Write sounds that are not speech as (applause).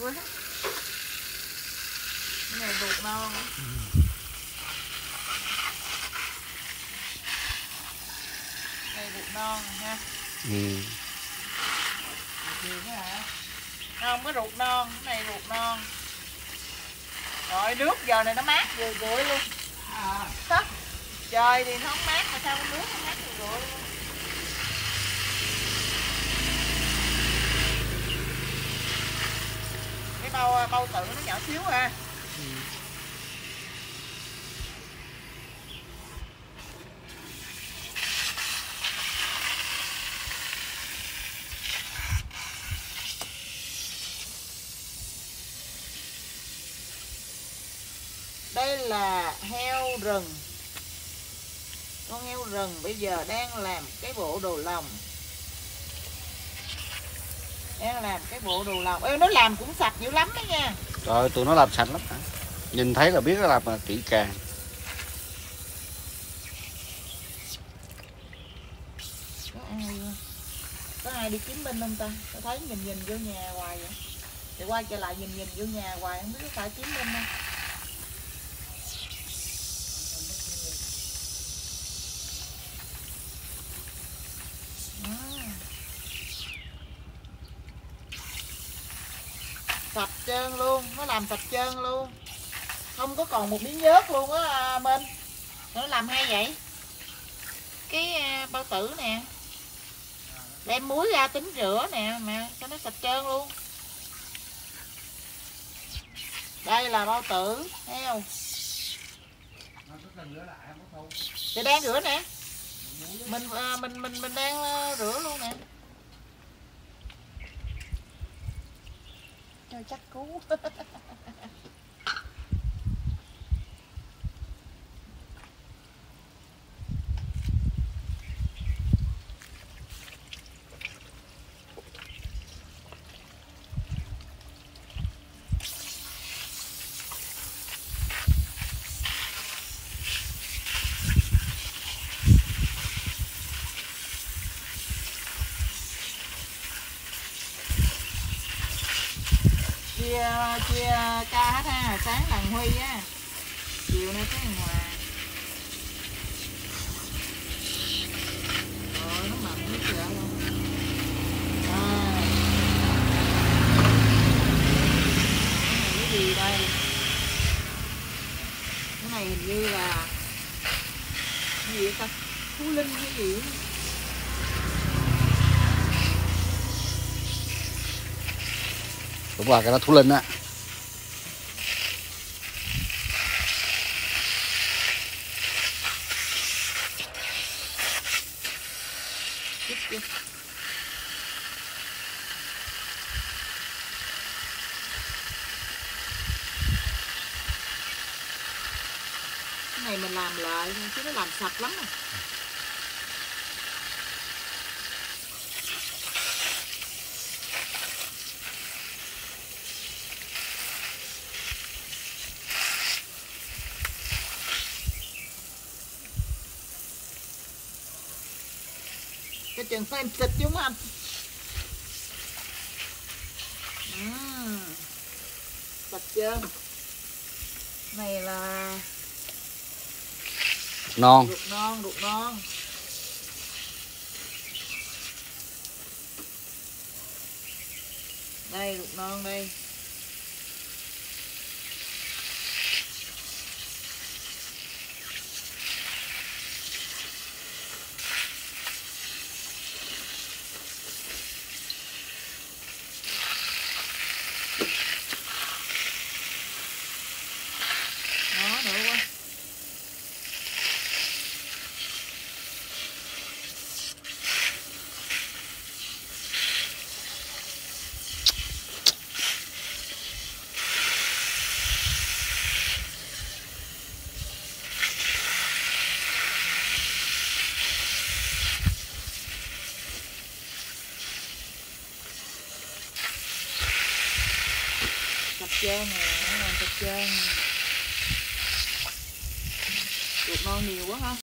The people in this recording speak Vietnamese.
quá. Cái này ruột non đây ruột non ha. Ừ. Không có ruột non cái này ruột non. Rồi nước giờ này nó mát vừa rượi luôn. À. Trời thì nó không mát mà sao nước nó mát vừa rượi luôn bao à, bao tử nó nhỏ xíu ha đây là heo rừng. Con heo rừng bây giờ đang làm cái bộ đồ lòng đang làm cái bộ đồ lòng Ê, nó làm cũng sạch dữ lắm đó nha. Rồi tụi nó làm sạch lắm hả? Nhìn thấy là biết nó làm là kỹ càng. Có ai có ai đi kiếm minh không ta? Tôi thấy nhìn nhìn vô nhà hoài vậy. Thì quay trở lại nhìn nhìn vô nhà hoài không biết có phải kiếm minh không À sạch trơn luôn nó làm sạch trơn luôn. Không có còn một miếng nhớt luôn á à, nó làm hay vậy? Cái à, bao tử nè. Đem muối ra tính rửa nè mà cho nó sạch trơn luôn. Đây là bao tử thấy không? Thì đang rửa nè. Mình à, mình mình mình đang à, rửa luôn nè. Cho chắc cú (laughs) chia chia ca hết ha. Sáng là huy á. Chiều nay cái thằng hòa rồi nó mập hết chưa luôn. À. cái này cái gì đây? Cái này hình như là cái gì vậy ta? Phú linh cái gì đúng là cái nó thú linh á. Cái này mình làm lại, chứ nó làm sạch lắm rồi cái chừng phải em xịt chứ không anh à, sạch trơn này là non. Ruột non ruột non. Đây ruột non đây đó được quá sạch trơn nè nó làm sạch trơn nè. Ruột non nhiều quá ha.